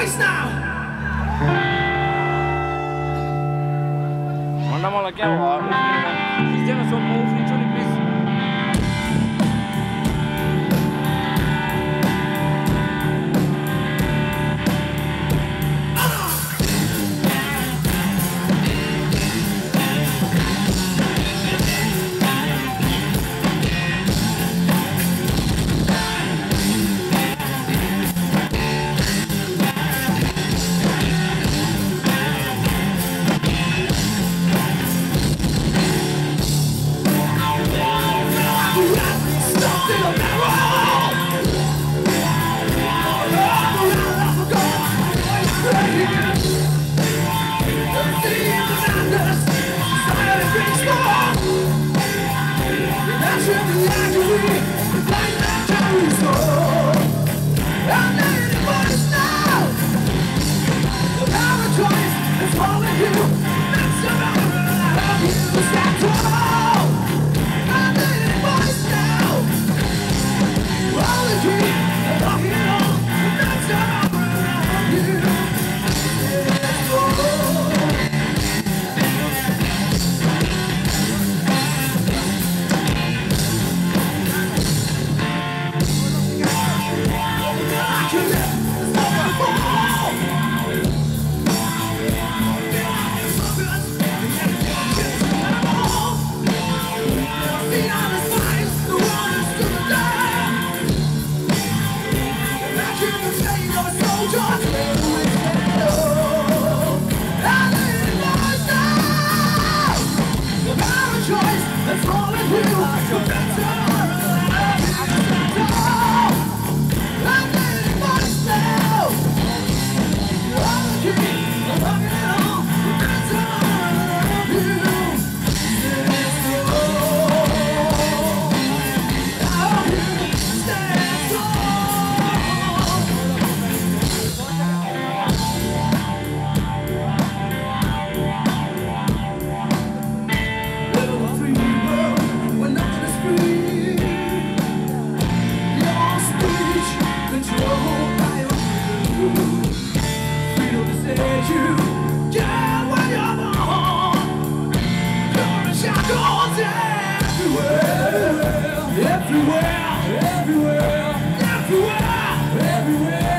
noise now. Manda uma lá que é everywhere, everywhere, everywhere, everywhere.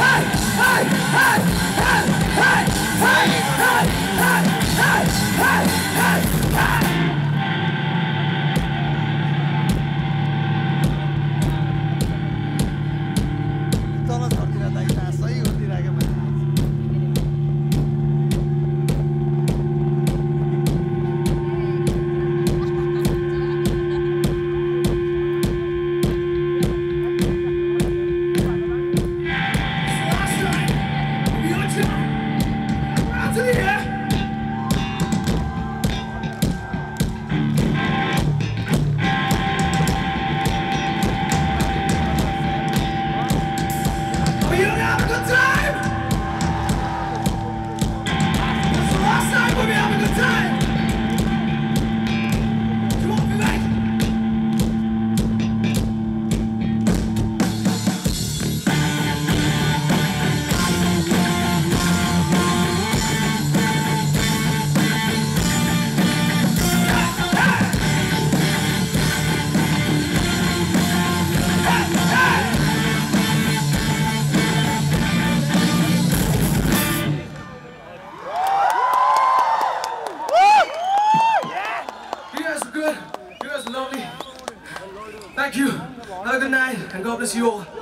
hey, hey, hey. Thank you. Have a good night, and God bless you all.